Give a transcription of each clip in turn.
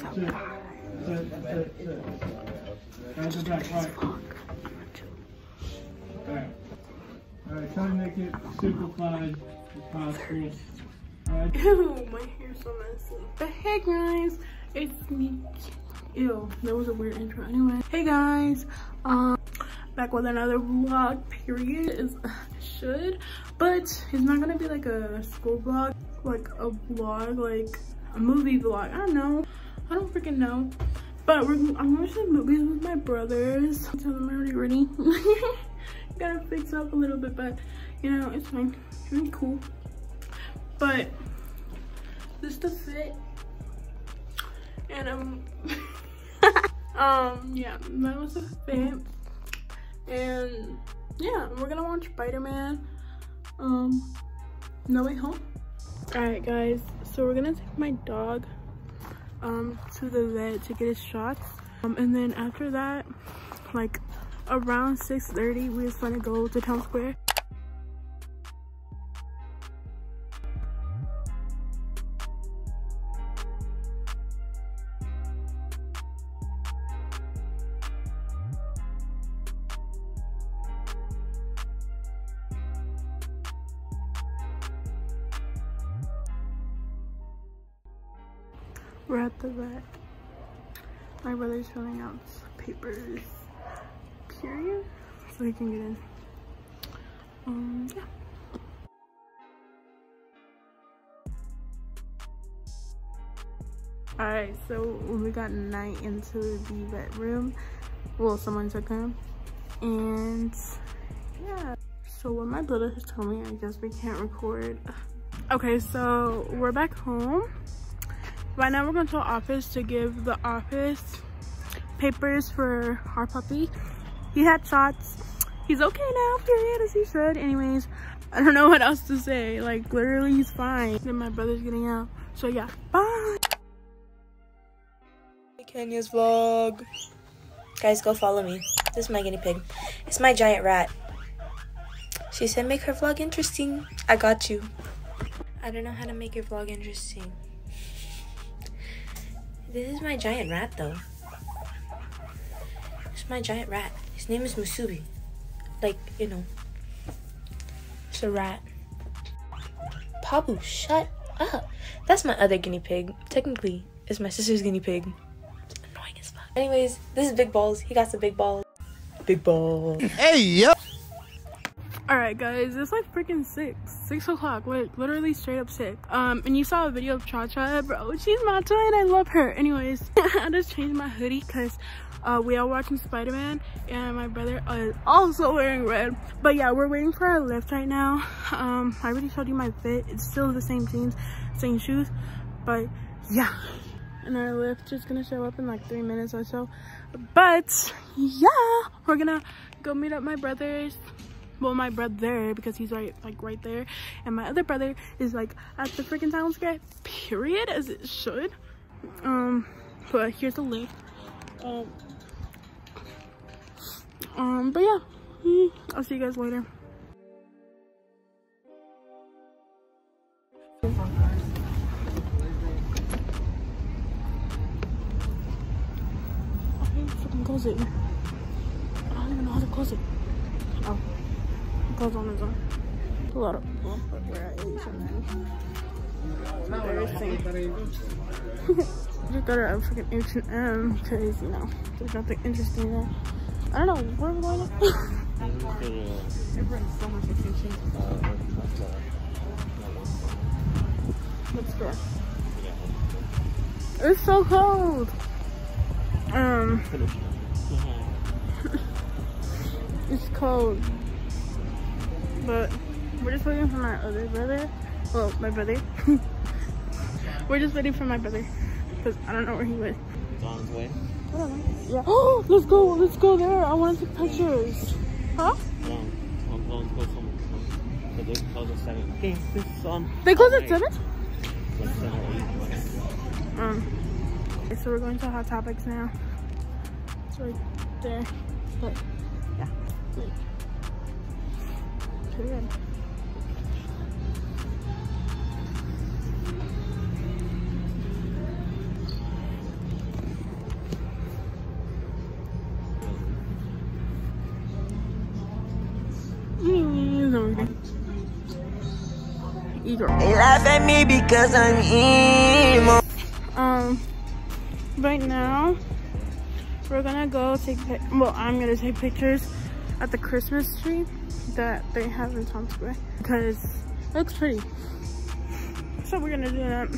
Guys are back, right. Alright. Try to make it simplified as possible. Alright. Ew, my hair's so messy. But hey guys, it's me. Ew, that was a weird intro. Anyway, hey guys, um, back with another vlog. Period is should, but it's not gonna be like a school vlog, like a vlog, like a movie vlog. I don't know. I don't freaking know. But I'm watching movies with my brothers. Them I'm already ready. Gotta fix up a little bit, but you know it's fine. It's cool. But this the fit and um um yeah that was the fit and yeah we're gonna watch spider-man um no way home all right guys so we're gonna take my dog um to the vet to get his shots. Um and then after that like around 6 30 we just want to go to town square We're at the vet. My brother's filling out papers, period, so he can get in. Um, yeah. Alright, so when we got night into the vet room. Well, someone took him. And yeah. So what my brother has told me, I guess we can't record. Okay, so we're back home right now we're going to the office to give the office papers for our puppy. He had shots. He's okay now period as he said. Anyways i don't know what else to say. Like literally he's fine. Then my brother's getting out. So yeah. Bye. Keniia's vlog. Guys go follow me. This is my guinea pig. It's my giant rat. She said make her vlog interesting. I got you. I don't know how to make your vlog interesting this is my giant rat, though. It's my giant rat. His name is Musubi. Like, you know. It's a rat. Pabu, shut up. That's my other guinea pig. Technically, it's my sister's guinea pig. It's annoying as fuck. Anyways, this is Big Balls. He got some big balls. Big balls. Hey, yo! All right guys it's like freaking six six o'clock like literally straight up 6. um and you saw a video of cha cha bro. She's my twin i love her. Anyways i just changed my hoodie because uh we are watching spider-man and my brother is also wearing red. But yeah we're waiting for our lift right now. Um i already showed you my fit it's still the same jeans same shoes but yeah. And our lift is gonna show up in like three minutes or so. But yeah we're gonna go meet up my brothers well my brother because he's right like right there and my other brother is like at the freaking town square period as it should um but here's the link um um but yeah mm, i'll see you guys later close it. I don't even know how to close it. Goes on its own. A lot of well, but at H&M. Embarrassing. Just go to a freaking H&M because, you know, there's nothing interesting there. I don't know, where we're going? it brings so much attention. Let's go. It's so cold. Um, it's cold but we're just waiting for my other brother. Well, my brother. we're just waiting for my brother because I don't know where he went. on his way. I don't know. Yeah. Oh, let's go. Let's go there. I want to take pictures. Huh? No, let's go somewhere. They close at seven. Okay, this is on. They close at seven. Like seven or eight. Um. Okay, so we're going to Hot Topics now. It's right there. But yeah. Eager. They laugh at me because I'm emo. Um, right now, we're gonna go take, well, I'm gonna take pictures at the Christmas tree that they have in Times Square because it looks pretty. So we're gonna do that.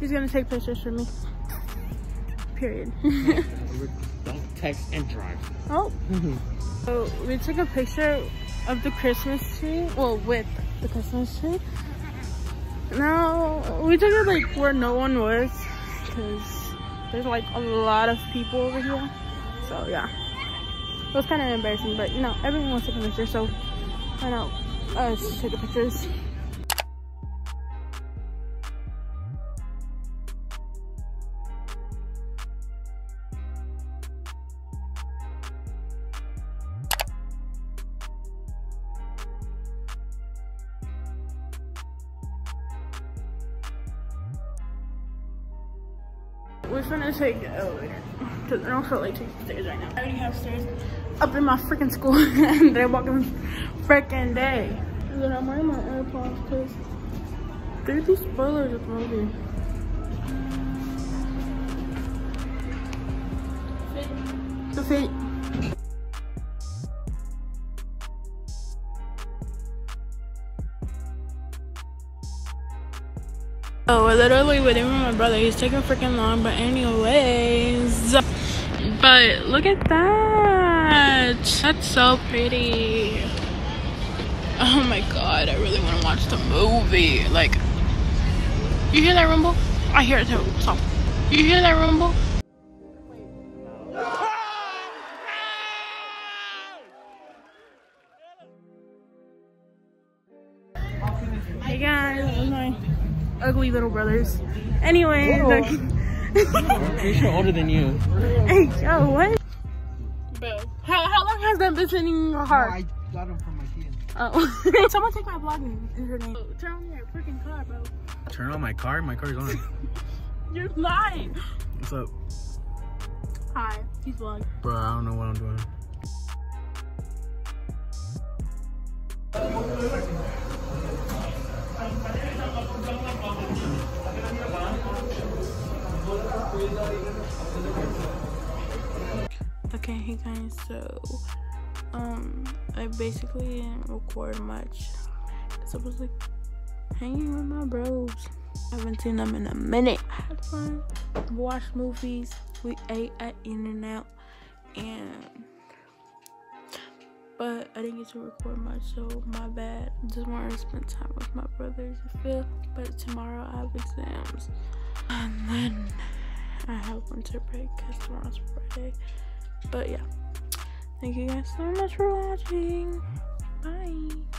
He's gonna take pictures for me. Period. Don't text and drive. oh. So we took a picture of the Christmas tree, well, with the Christmas tree. Now, we took it like where no one was because there's like a lot of people over here. So yeah, it was kind of embarrassing, but you know, everyone wants to take a picture, so why not us take the pictures. We're gonna take the elevator because I don't feel like taking stairs right now. I already have stairs up in my freaking school and they're walking freaking day. And then I'm wearing my AirPods because there's these spoilers of the movie. The fit. Oh, we're literally waiting for my brother. He's taking freaking long, but anyways. But look at that. That's so pretty. Oh my god, I really want to watch the movie. Like, you hear that rumble? I hear it too. Stop. You hear that rumble? Hey guys, ugly little brothers. Anyway, Pretty sure older than you. hey Joe, what? Bro, how, how long has that been sitting in your heart? I got them from my kid. Oh, someone take my vlogging username. Oh, turn on your freaking car, bro. Turn on my car. My car's on. You're lying. What's up? Hi, he's vlogging. Bro, I don't know what I'm doing. Okay, hey guys, so um I basically didn't record much. Cause I was like hanging with my bros. I haven't seen them in a minute. I had fun, watched movies, we ate at In-N-Out and but I didn't get to record much, so my bad. Just wanted to spend time with my brothers, I feel. But tomorrow I have exams. And then I have winter break because tomorrow's Friday. But yeah. Thank you guys so much for watching. Bye.